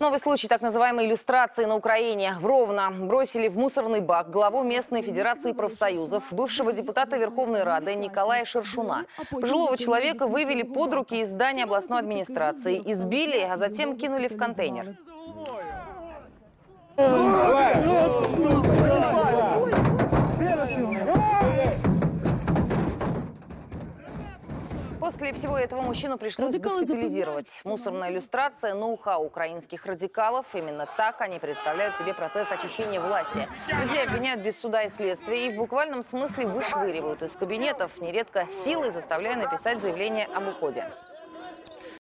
Новый случай так называемой иллюстрации на Украине. В Ровно бросили в мусорный бак главу местной федерации профсоюзов, бывшего депутата Верховной Рады Николая Шершуна. Пожилого человека вывели под руки из здания областной администрации, избили, а затем кинули в контейнер. После всего этого мужчину пришлось Радикалы госпитализировать. Мусорная иллюстрация – ноу-хау украинских радикалов. Именно так они представляют себе процесс очищения власти. Людей обвиняют без суда и следствия и в буквальном смысле вышвыривают из кабинетов, нередко силой заставляя написать заявление об уходе.